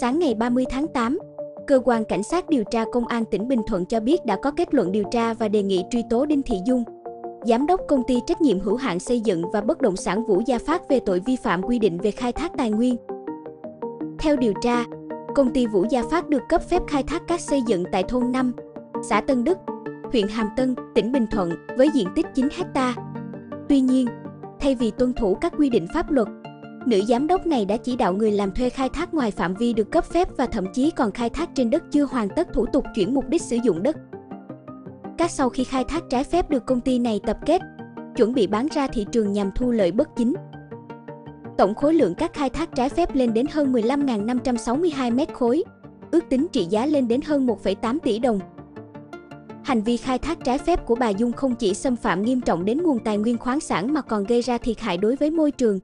Sáng ngày 30 tháng 8, Cơ quan Cảnh sát điều tra Công an tỉnh Bình Thuận cho biết đã có kết luận điều tra và đề nghị truy tố Đinh Thị Dung, Giám đốc công ty trách nhiệm hữu hạn xây dựng và bất động sản Vũ Gia Phát về tội vi phạm quy định về khai thác tài nguyên. Theo điều tra, công ty Vũ Gia Phát được cấp phép khai thác cát xây dựng tại thôn 5, xã Tân Đức, huyện Hàm Tân, tỉnh Bình Thuận với diện tích 9 hecta. Tuy nhiên, thay vì tuân thủ các quy định pháp luật, nữ giám đốc này đã chỉ đạo người làm thuê khai thác ngoài phạm vi được cấp phép và thậm chí còn khai thác trên đất chưa hoàn tất thủ tục chuyển mục đích sử dụng đất. Các sau khi khai thác trái phép được công ty này tập kết, chuẩn bị bán ra thị trường nhằm thu lợi bất chính. Tổng khối lượng các khai thác trái phép lên đến hơn 15.562 mét khối, ước tính trị giá lên đến hơn 1,8 tỷ đồng. Hành vi khai thác trái phép của bà Dung không chỉ xâm phạm nghiêm trọng đến nguồn tài nguyên khoáng sản mà còn gây ra thiệt hại đối với môi trường,